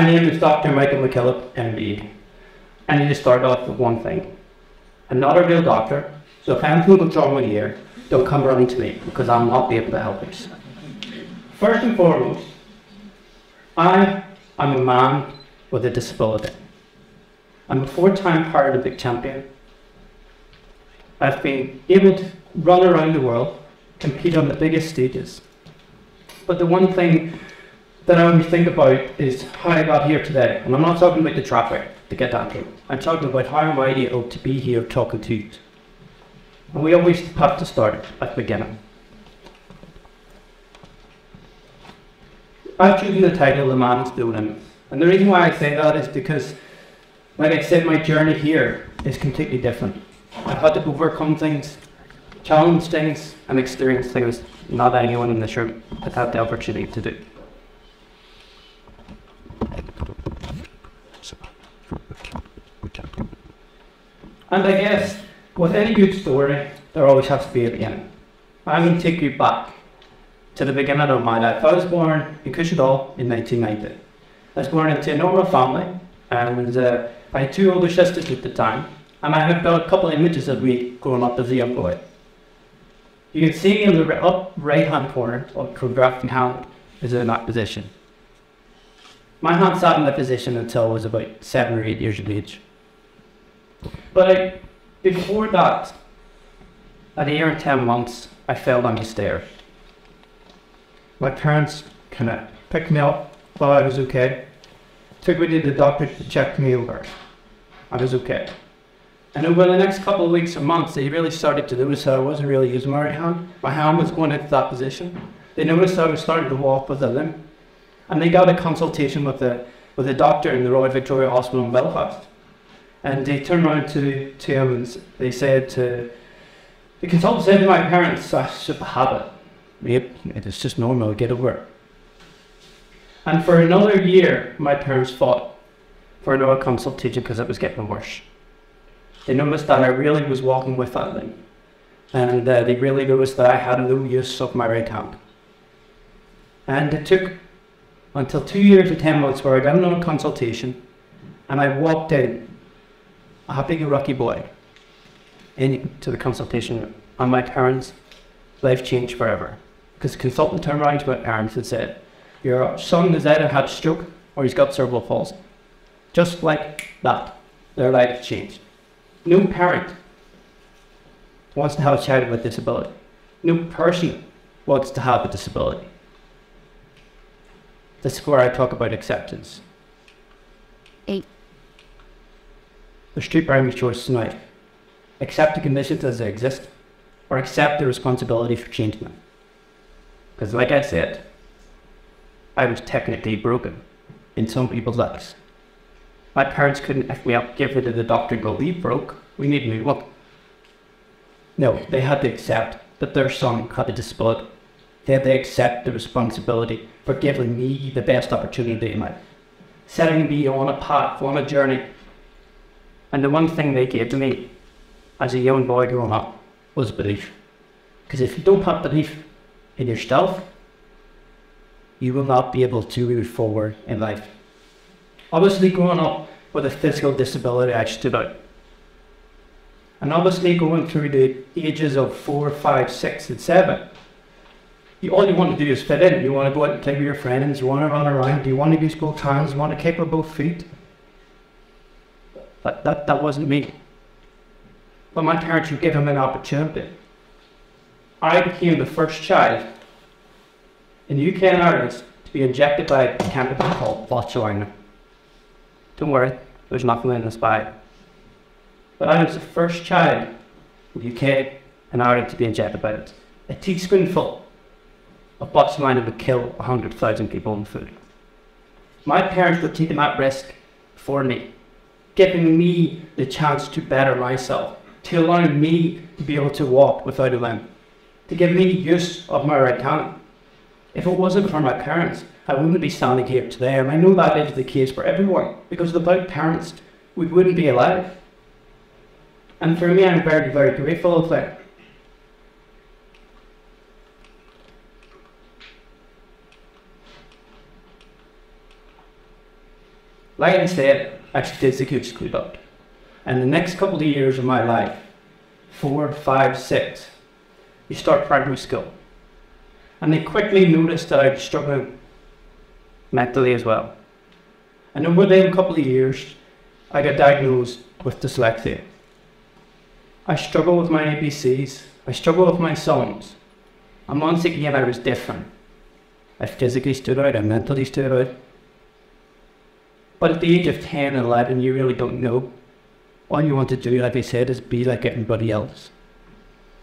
My name is Dr. Michael McKillop, MD. I need to start off with one thing. I'm not a real doctor, so if anything goes wrong with you, don't come running to me because I'll not be able to help you. First and foremost, I am a man with a disability. I'm a four-time Paralympic champion. I've been able to run around the world, compete on the biggest stages. But the one thing that I only think about is how I got here today. And I'm not talking about the traffic to get that through. I'm talking about how am I able to be here talking to you. And we always have to start at the beginning. I've chosen the title The Man's Doing And the reason why I say that is because, like I said, my journey here is completely different. I've had to overcome things, challenge things, and experience things not anyone in this room has had the opportunity to do. And I guess with any good story, there always has to be a beginning. I'm going to take you back to the beginning of my life. I was born in Cushendall in 1990. I was born into a normal family, and uh, I had two older sisters at the time, and I have got a couple of images of me growing up as a young boy. You can see in the up right hand corner of the graphing hand is in that position. My hand sat in that position until I was about seven or eight years of age. But I, before that, at a year and 10 months, I fell down the stairs. My parents kind of picked me up while I was okay, took me to the doctor to check me over. I was okay. And over the next couple of weeks or months, they really started to notice how I wasn't really using my right hand. My hand was going into that position. They noticed I was starting to walk with a limp. And they got a consultation with the, with a doctor in the Royal Victoria Hospital in Belfast. And they turned around to, to him and they said to, the consultant said to my parents, that's a habit. Yep, it's just normal, get over it. And for another year, my parents fought for another consultation because it was getting worse. They noticed that I really was walking with that limp. And uh, they really noticed that I had no use of my right hand. And it took until two years or ten months where I got another consultation and I walked in a happy lucky boy into the consultation room and my parents' life changed forever. Because the consultant turned around to my parents and said, Your son has either had a stroke or he's got cerebral palsy. Just like that, their life changed. No parent wants to have a child with disability. No person wants to have a disability. This is where I talk about acceptance. Eight. There's two primary choices tonight. Accept the conditions as they exist, or accept the responsibility for changing them. Because like I said, I was technically broken in some people's lives. My parents couldn't lift me up, give it to the doctor and go, we broke, we need a new one. No, they had to accept that their son had a disability. That they accept the responsibility for giving me the best opportunity in life. Setting me on a path, on a journey. And the one thing they gave to me as a young boy growing up was belief. Because if you don't have belief in yourself, you will not be able to move forward in life. Obviously, growing up with a physical disability, I stood out. And obviously, going through the ages of four, five, six, and seven, you, all you want to do is fit in. You want to go out and play with your friends. You want to run around. You want to use both hands. You want to kick with both feet. But that, that wasn't me. But my parents would give him an opportunity. I became the first child in the UK and Ireland to be injected by a chemical called botulinum. Don't worry, there's nothing in this bag. But I was the first child in the UK and Ireland to be injected by it. A teaspoonful of botulinum would kill 100,000 people in food. My parents were taking that risk for me, giving me the chance to better myself, to allow me to be able to walk without a limp, to give me use of my right hand. If it wasn't for my parents, I wouldn't be standing here today, and I know that is the case for everyone, because without parents, we wouldn't be alive. And for me, I'm very, very grateful of that. Like I said, I school up. And the next couple of years of my life, four, five, six, you start primary school. And they quickly noticed that I was struggling mentally as well. And over them couple of years, I got diagnosed with dyslexia. I struggle with my ABCs, I struggle with my songs. And once again, I was different. I physically stood out, I mentally stood out. But at the age of 10 and 11, you really don't know. All you want to do, like I said, is be like everybody else.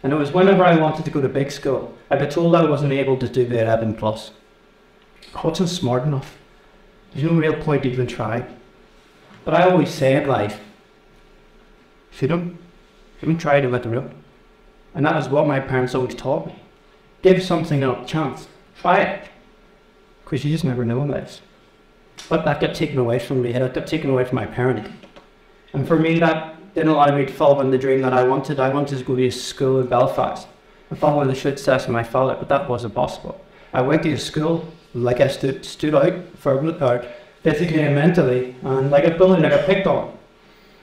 And it was whenever I wanted to go to big school, I got told I wasn't able to do the 11 plus. I wasn't smart enough. There's no real point even trying. But I always say in life, if you don't, if you try to let the road. And that is what my parents always taught me. Give something a chance. Try it. Because you just never know in. But that got taken away from me. That got taken away from my parenting. And for me, that didn't allow me to follow in the dream that I wanted. I wanted to go to school in Belfast and follow the footsteps of my father, but that wasn't possible. I went to school, like I stood, stood out, verbally, or uh, physically and mentally, and like a bully, like a picked on.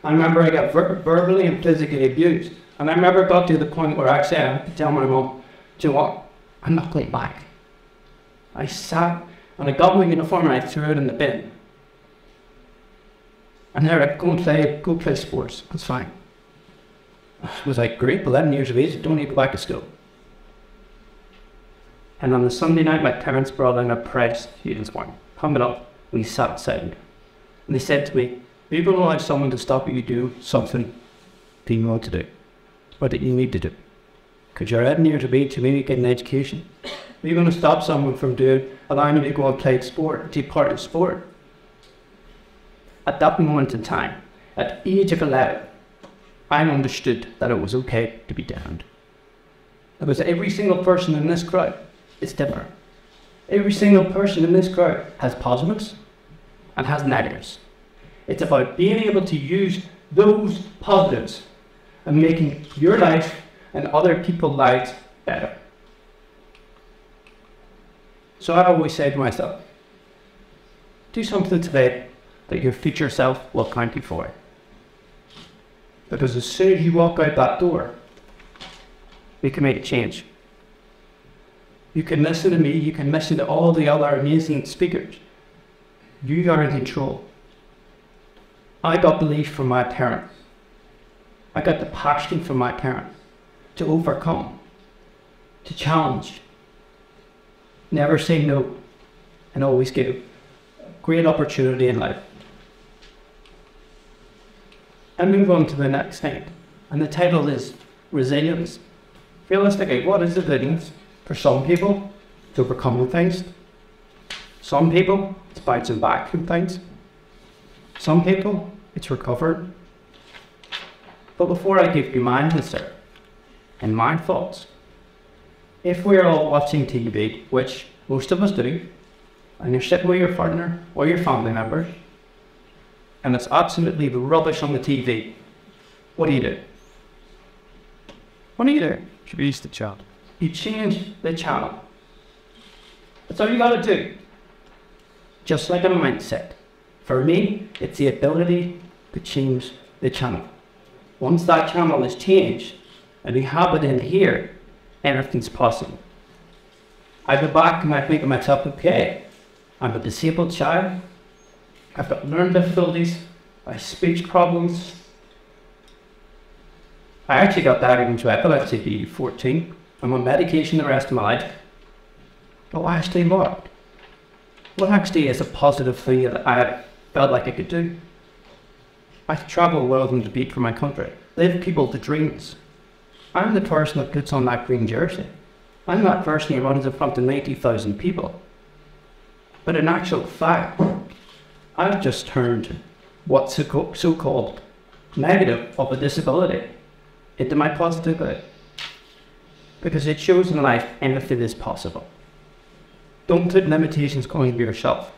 I remember I got ver- verbally and physically abused. And I remember it got to the point where actually I had to tell my mum, do you know what? I'm not going back. I sat and a my uniform and I threw it in the bin. And they're like, go play, go play sports. That's fine. I was like, great, 11 years of age, don't need to go back to school. And on the Sunday night, my parents brought in a press uniform, hung it up, we sat outside. And they said to me, going to allow someone to stop you do something that you want to do, or that you need to do. Because you're 11 years of age, you maybe get an education. Are you going to stop someone from doing, allowing you to go and play sport, take part in sport? At that moment in time, at age of 11, I understood that it was okay to be downed. Because every single person in this crowd is different. Every single person in this crowd has positives and has negatives. It's about being able to use those positives and making your life and other people's lives better. So I always say to myself, do something today that your future self will thank you for. Because as soon as you walk out that door, you can make a change. You can listen to me, you can listen to all the other amazing speakers. You are in control. I got belief from my parents. I got the passion from my parents to overcome, to challenge, never say no, and always give. Great opportunity in life. And move on to the next thing. And the title is Resilience. Realistically, what is resilience? For some people, it's overcoming things. Some people, it's bouncing back from things. Some people, it's recovered. But before I give you my answer and my thoughts, if we're all watching TV, which most of us do, and you're sitting with your partner or your family member, and it's absolutely rubbish on the TV, what do you do? What do you do? Should be used to chat. You change the channel. That's all you gotta do. Just like a mindset. For me, it's the ability to change the channel. Once that channel is changed, and you have it in here, anything's possible. I go back and I think to myself, okay, I'm a disabled child. I've got learning difficulties, I have speech problems. I actually got diagnosed with epilepsy at 14. I'm on medication the rest of my life. But I actually what? What actually is a positive thing that I felt like I could do? I travel the world and compete for my country, live people to dreams. I'm the person that puts on that green jersey. I'm not person who runs in front of 90,000 people. But in actual fact, I've just turned what's so called negative of a disability into my positivity. Because it shows in life anything is possible. Don't put limitations on yourself.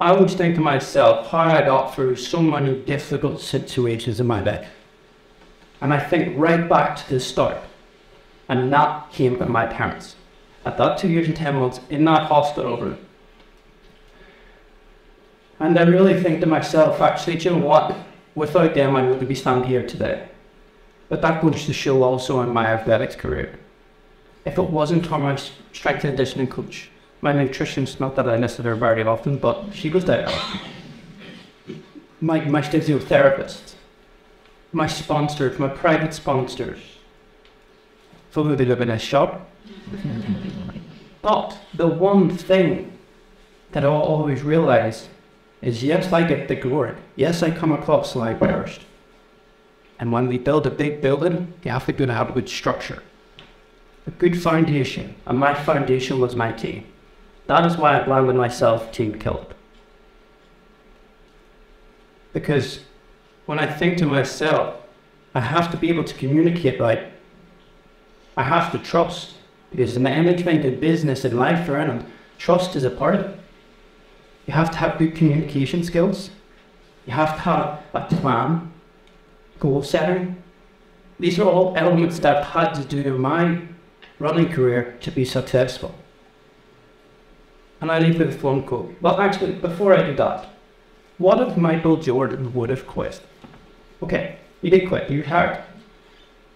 I always think to myself how I got through so many difficult situations in my life. And I think right back to the start. And that came from my parents. At that two years and ten months in that hospital room, And I really think to myself, actually, do you know what? Without them, I wouldn't be standing here today. But that goes to show also in my athletics career. If it wasn't for my strength and conditioning coach, my nutritionist, not that I listed her very often, but she was there. My, my physiotherapist, my sponsors, my private sponsors, for who they live in a shop. but the one thing that I always realize is yes, I get the glory. Yes, I come across like first. And when we build a big building, you have to go have a good structure, a good foundation. And my foundation was my team. That is why I landed myself Team Killed. Because when I think to myself, I have to be able to communicate right. I have to trust. Because in anything in business, and life, anything, trust is a part of it. You have to have good communication skills. You have to have a plan, goal setting. These are all elements that I've had to do in my running career to be successful. And I leave with one quote. Well, actually, before I do that, what if Michael Jordan would have quit? Okay, he did quit, he retired.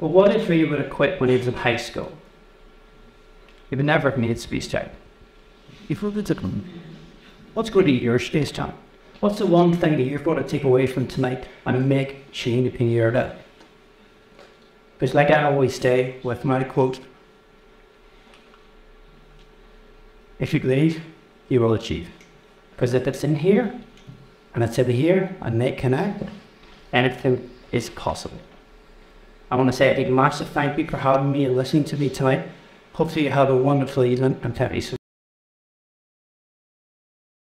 But what if he would have quit when he was in high school? He would never have made Space Jam. If we were to What's going to your space time? What's the one thing that you're going to take away from tonight and make change upon your day? Because, like I always say with my quote, if you believe, you will achieve. Because if it's in here and it's in here and they connect, anything is possible. I want to say a big massive thank you for having me and listening to me tonight. Hopefully, you have a wonderful evening and thank you